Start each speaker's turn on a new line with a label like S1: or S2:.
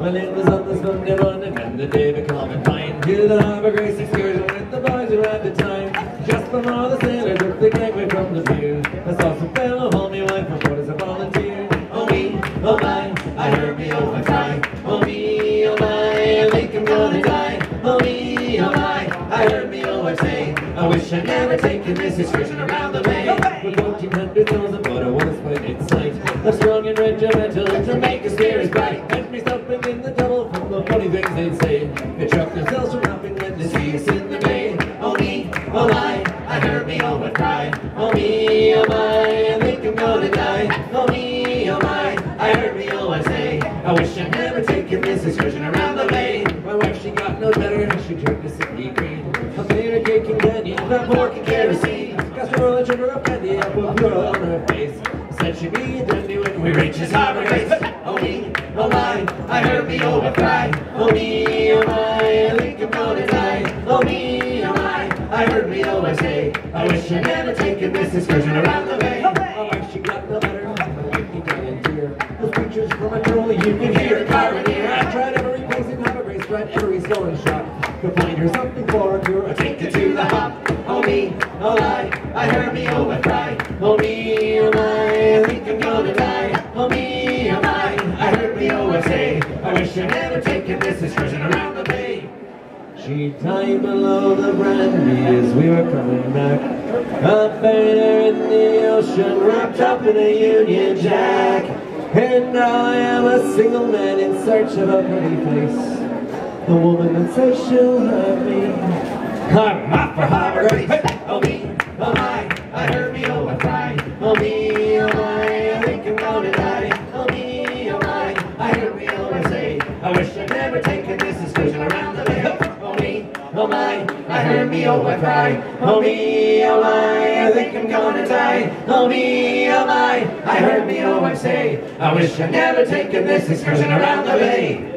S1: Well, it was on this Monday morning and the day became and fine To the Harbour Grace excursion with the boys who had the time. Just before the sailor took the gangway from the pier. I saw some fellow hold me wife before as a volunteer. Oh me, oh my, I heard me oh I cry. Oh me, oh my, I think I'm gonna die. Oh me, oh my, I heard me oh I say. I wish I'd never taken this excursion around the bay. With 1400 souls aboard I wanna spend its night I'm strong and regimental funny things they'd say They chuck themselves from laughing when they see us in the bay. Oh me, oh my, I heard me oh I cry Oh me, oh my, I think I'm gonna die. Oh me, oh my, I heard me oh I say. I wish I'd never taken this excursion around the bay. My wife she got no better, she turned to Sydney Green. A favorite cake and candy, that pork and kerosene. Casserole and sugar up candy, I put pure on her face. Said she'd be a dandy when we reach his harbor my, I heard me oh I cry Oh me, oh my, I think I'm gonna die Oh me, oh my, I heard me oh I say I wish I'd never taken this excursion around the bay. My wife she got no better, fifty dying tear Those preachers from a troll, you can hear a Carbonear I tried every place in Harbour Grace, tried every stolen shop To find her something for a cure, I take her to the hop. Oh me, oh I, I heard me oh I cry. Oh me, oh my, oh I wish I'd never taken this excursion around the bay. She died below the brandy as we were coming back. Up there in the ocean wrapped up in a Union Jack. And now I am a single man in search of a pretty face. The woman that says she'll have me. I'm off for Harvard oh, oh my, I heard me, oh I cry. Oh me, oh my, I think I'm gonna die. Oh me, oh my, I heard me, oh I say I wish I'd never taken this excursion around the bay